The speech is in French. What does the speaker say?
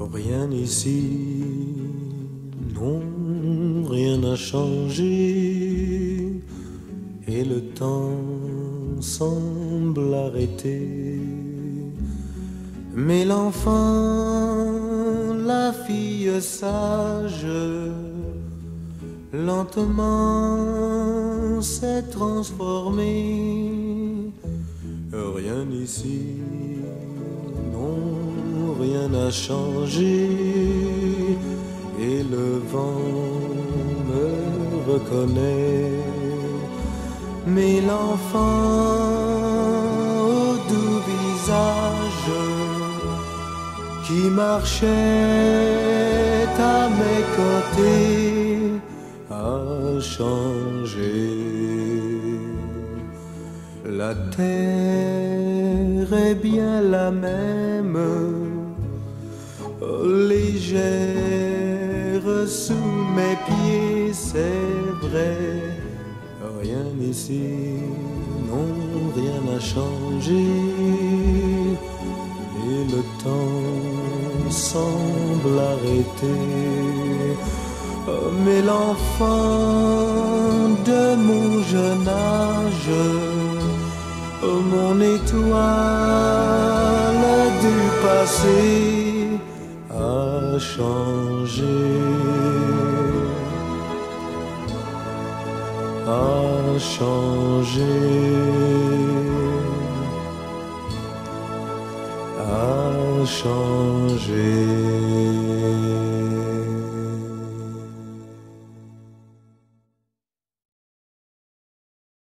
Rien ici, non, rien n'a changé. Et le temps semble arrêter. Mais l'enfant, la fille sage, lentement s'est transformé. Rien ici, rien n'a changé. Et le vent me reconnaît. Mais l'enfant au doux visage qui marchait à mes côtés a changé. La terre est bien la même, légère sous mes pieds, c'est vrai. Rien ici, non, rien n'a changé. Et le temps semble arrêter. Mais l'enfant de mon jeune âge, mon étoile du passé changé. A changé. A changé.